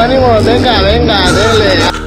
ánimo, venga, venga, dele.